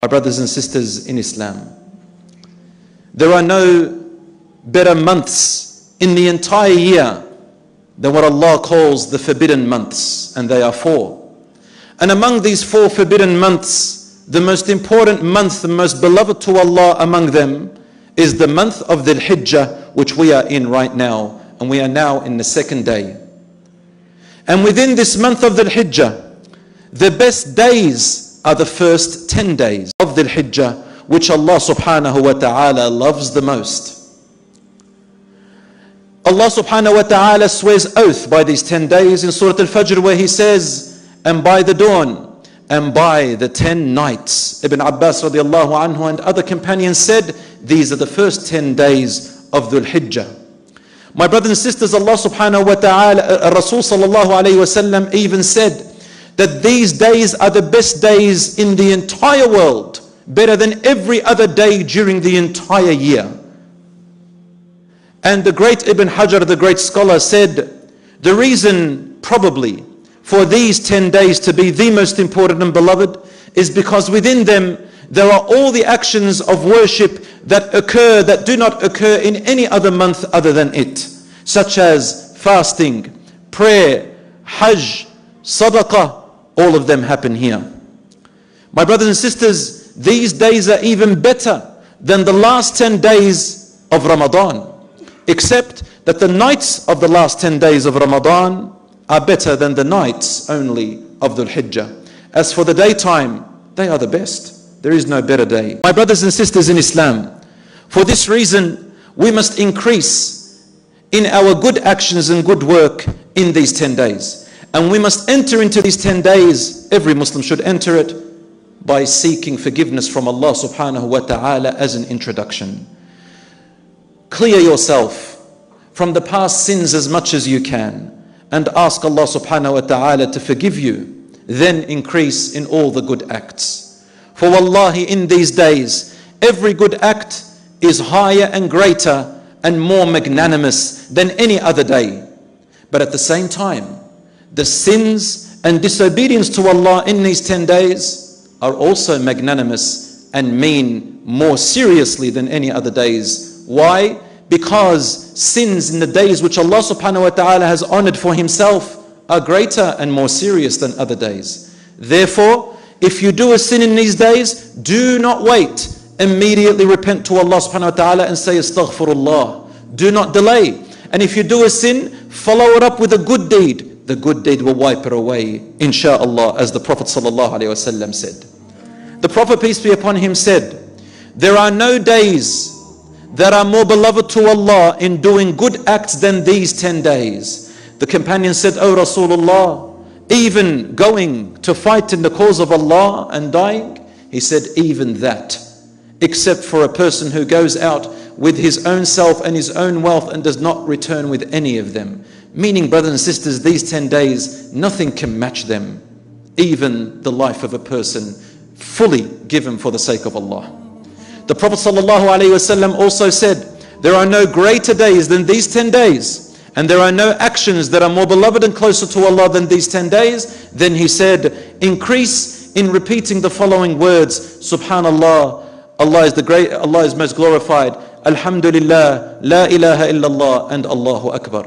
My brothers and sisters in Islam, there are no better months in the entire year than what Allah calls the forbidden months, and they are four. And among these four forbidden months, the most important month, the most beloved to Allah among them, is the month of the Hijjah, which we are in right now, and we are now in the second day. And within this month of the Hijjah, the best days are the first 10 days of the Hijjah, which Allah subhanahu wa ta'ala loves the most. Allah subhanahu wa ta'ala swears oath by these 10 days in Surah Al-Fajr where He says, and by the dawn, and by the 10 nights. Ibn Abbas radiallahu anhu and other companions said, these are the first 10 days of Dhul Hijjah. My brothers and sisters, Allah subhanahu wa ta'ala, uh, Rasul sallallahu alayhi wasallam even said that these days are the best days in the entire world, better than every other day during the entire year. And the great Ibn Hajar, the great scholar, said the reason probably for these 10 days to be the most important and beloved is because within them there are all the actions of worship that occur that do not occur in any other month other than it, such as fasting, prayer, hajj, sadaqah, all of them happen here. My brothers and sisters, these days are even better than the last 10 days of Ramadan except that the nights of the last 10 days of Ramadan are better than the nights only of the Hijjah. As for the daytime, they are the best. There is no better day. My brothers and sisters in Islam, for this reason, we must increase in our good actions and good work in these 10 days. And we must enter into these 10 days, every Muslim should enter it, by seeking forgiveness from Allah subhanahu wa ta'ala as an introduction. Clear yourself from the past sins as much as you can and ask Allah subhanahu wa ta'ala to forgive you. Then increase in all the good acts. For wallahi, in these days, every good act is higher and greater and more magnanimous than any other day. But at the same time, the sins and disobedience to Allah in these 10 days are also magnanimous and mean more seriously than any other days why? Because sins in the days which Allah subhanahu wa ta'ala has honored for Himself are greater and more serious than other days. Therefore, if you do a sin in these days, do not wait. Immediately repent to Allah subhanahu wa ta'ala and say astaghfirullah. Do not delay. And if you do a sin, follow it up with a good deed. The good deed will wipe it away, insha'Allah, as the Prophet wasallam said. The Prophet, peace be upon him, said, There are no days that are more beloved to Allah in doing good acts than these 10 days. The companion said, O Rasulullah, even going to fight in the cause of Allah and dying? He said, even that, except for a person who goes out with his own self and his own wealth and does not return with any of them. Meaning, brothers and sisters, these 10 days, nothing can match them, even the life of a person fully given for the sake of Allah. The Prophet ﷺ also said, There are no greater days than these 10 days, and there are no actions that are more beloved and closer to Allah than these 10 days. Then he said, Increase in repeating the following words Subhanallah, Allah is the great, Allah is most glorified. Alhamdulillah, La ilaha illallah, and Allahu Akbar.